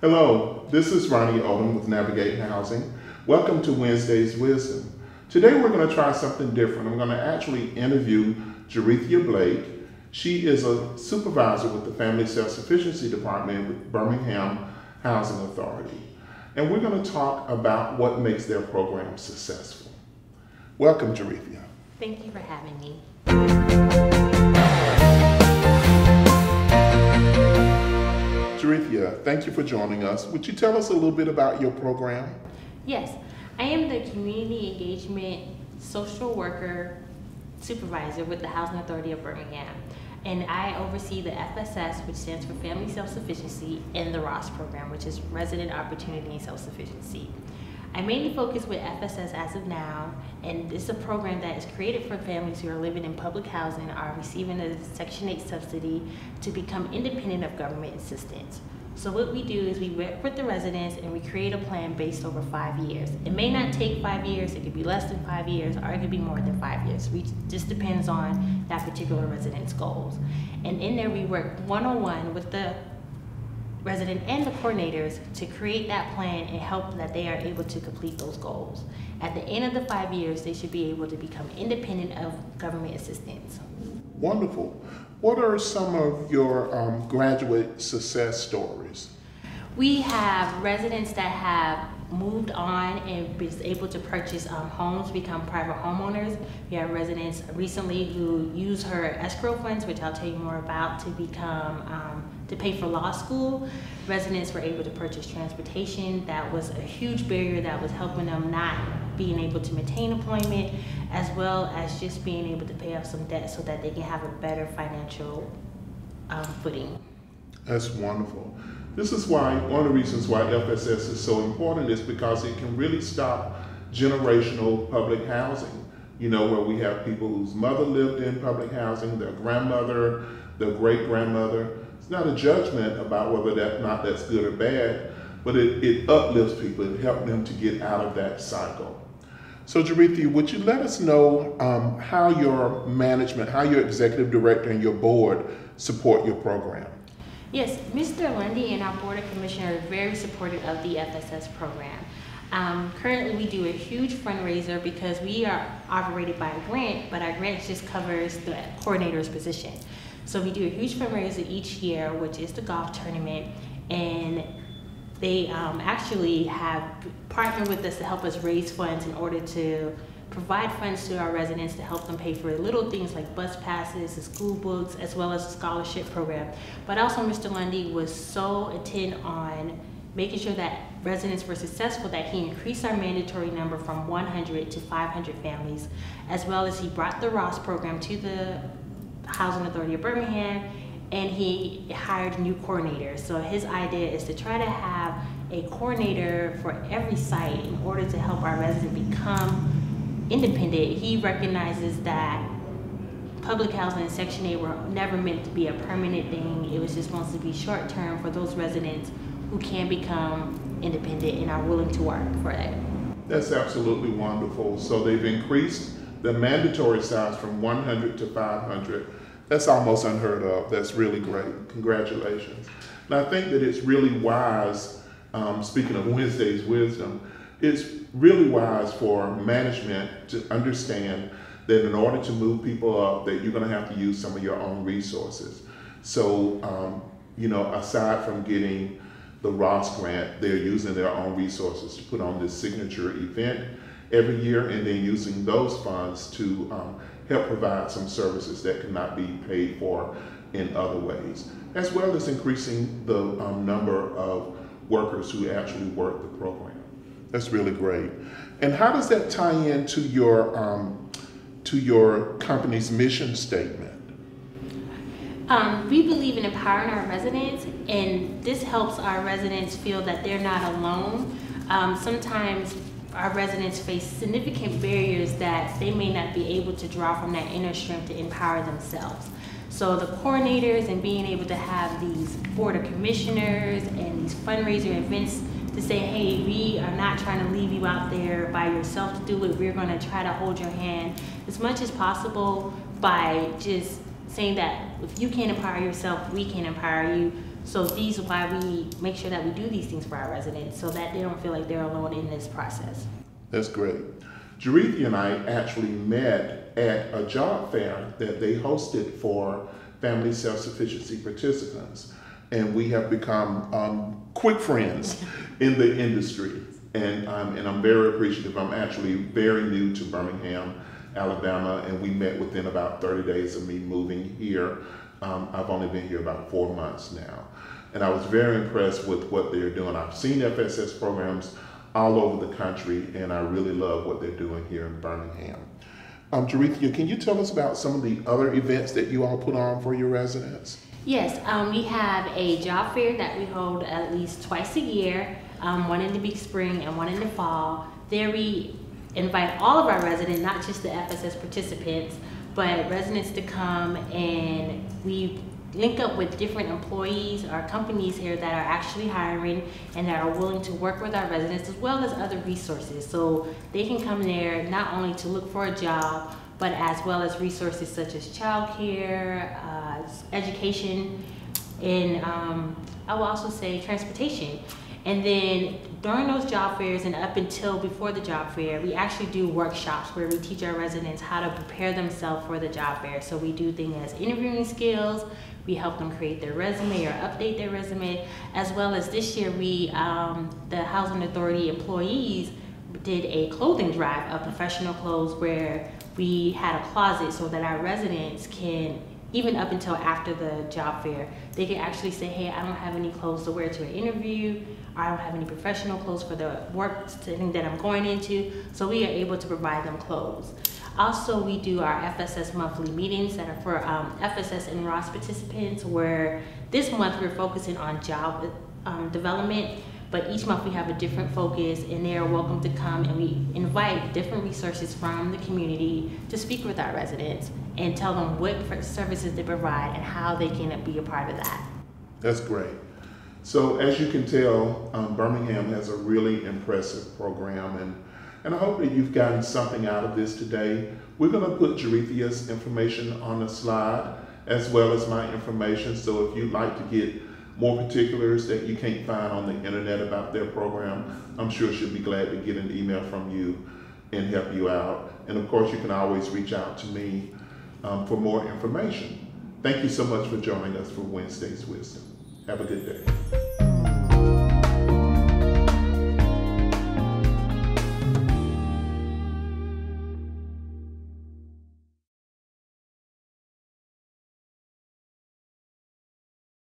Hello, this is Ronnie Odom with Navigate Housing. Welcome to Wednesday's Wisdom. Today we're going to try something different. I'm going to actually interview Jerethia Blake. She is a supervisor with the Family Self-Sufficiency Department with Birmingham Housing Authority. And we're going to talk about what makes their program successful. Welcome, Jerethia. Thank you for having me. Jerethia, thank you for joining us. Would you tell us a little bit about your program? Yes, I am the Community Engagement Social Worker Supervisor with the Housing Authority of Birmingham. And I oversee the FSS, which stands for Family Self-Sufficiency, and the ROSS program, which is Resident Opportunity and Self-Sufficiency. I mainly focus with FSS as of now, and it's a program that is created for families who are living in public housing are receiving a Section 8 subsidy to become independent of government assistance. So what we do is we work with the residents and we create a plan based over five years. It may not take five years, it could be less than five years, or it could be more than five years. We just depends on that particular resident's goals. And in there we work one-on-one -on -one with the resident and the coordinators to create that plan and help that they are able to complete those goals. At the end of the five years, they should be able to become independent of government assistance. Wonderful. What are some of your um, graduate success stories? We have residents that have moved on and was able to purchase um, homes, become private homeowners. We have residents recently who use her escrow funds, which I'll tell you more about, to become um, to pay for law school. Residents were able to purchase transportation. That was a huge barrier that was helping them not being able to maintain employment, as well as just being able to pay off some debt so that they can have a better financial um, footing. That's wonderful. This is why, one of the reasons why FSS is so important is because it can really stop generational public housing. You know, where we have people whose mother lived in public housing, their grandmother, their great grandmother. It's not a judgment about whether that not that's good or bad, but it, it uplifts people, it helps them to get out of that cycle. So Jerethia, would you let us know um, how your management, how your executive director and your board support your program? Yes, Mr. Lundy and our Board of Commissioners are very supportive of the FSS program. Um, currently, we do a huge fundraiser because we are operated by a grant, but our grant just covers the coordinator's position. So we do a huge fundraiser each year, which is the golf tournament, and they um, actually have partnered with us to help us raise funds in order to provide funds to our residents to help them pay for little things like bus passes, school books, as well as a scholarship program. But also Mr. Lundy was so intent on making sure that residents were successful that he increased our mandatory number from 100 to 500 families, as well as he brought the ROSS program to the Housing Authority of Birmingham and he hired new coordinators. So his idea is to try to have a coordinator for every site in order to help our residents become independent, he recognizes that public housing and Section 8 were never meant to be a permanent thing. It was just supposed to be short term for those residents who can become independent and are willing to work for that. That's absolutely wonderful. So they've increased the mandatory size from 100 to 500. That's almost unheard of. That's really great. Congratulations. And I think that it's really wise, um, speaking of Wednesday's wisdom, it's really wise for management to understand that in order to move people up, that you're going to have to use some of your own resources. So, um, you know, aside from getting the ROSS grant, they're using their own resources to put on this signature event every year and then using those funds to um, help provide some services that cannot be paid for in other ways, as well as increasing the um, number of workers who actually work the program. That's really great. And how does that tie into your um, to your company's mission statement? Um, we believe in empowering our residents, and this helps our residents feel that they're not alone. Um, sometimes our residents face significant barriers that they may not be able to draw from that inner strength to empower themselves. So the coordinators and being able to have these board of commissioners and these fundraiser events to say, hey, we are not trying to leave you out there by yourself to do it. We're going to try to hold your hand as much as possible by just saying that if you can't empower yourself, we can empower you. So these are why we make sure that we do these things for our residents so that they don't feel like they're alone in this process. That's great. Jerethia and I actually met at a job fair that they hosted for family self-sufficiency participants. And we have become um, quick friends in the industry. And, um, and I'm very appreciative. I'm actually very new to Birmingham, Alabama, and we met within about 30 days of me moving here. Um, I've only been here about four months now. And I was very impressed with what they're doing. I've seen FSS programs all over the country, and I really love what they're doing here in Birmingham. Um, Jerethia, can you tell us about some of the other events that you all put on for your residents? Yes, um, we have a job fair that we hold at least twice a year, um, one in the big spring and one in the fall. There we invite all of our residents, not just the FSS participants, but residents to come and we link up with different employees or companies here that are actually hiring and that are willing to work with our residents as well as other resources. So they can come there not only to look for a job, but as well as resources such as childcare, uh, education, and um, I will also say transportation. And then during those job fairs and up until before the job fair, we actually do workshops where we teach our residents how to prepare themselves for the job fair. So we do things as interviewing skills, we help them create their resume or update their resume, as well as this year we, um, the Housing Authority employees did a clothing drive of professional clothes where we had a closet so that our residents can even up until after the job fair, they can actually say, hey, I don't have any clothes to wear to an interview, I don't have any professional clothes for the work setting that I'm going into, so we are able to provide them clothes. Also, we do our FSS monthly meetings that are for um, FSS and Ross participants, where this month we're focusing on job um, development, but each month we have a different focus, and they are welcome to come and we invite different resources from the community to speak with our residents and tell them what services they provide and how they can be a part of that. That's great. So as you can tell, um, Birmingham has a really impressive program and and I hope that you've gotten something out of this today. We're going to put Jerethia's information on the slide as well as my information. So if you'd like to get more particulars that you can't find on the internet about their program, I'm sure she'll be glad to get an email from you and help you out. And of course, you can always reach out to me um, for more information. Thank you so much for joining us for Wednesday's Wisdom. Have a good day.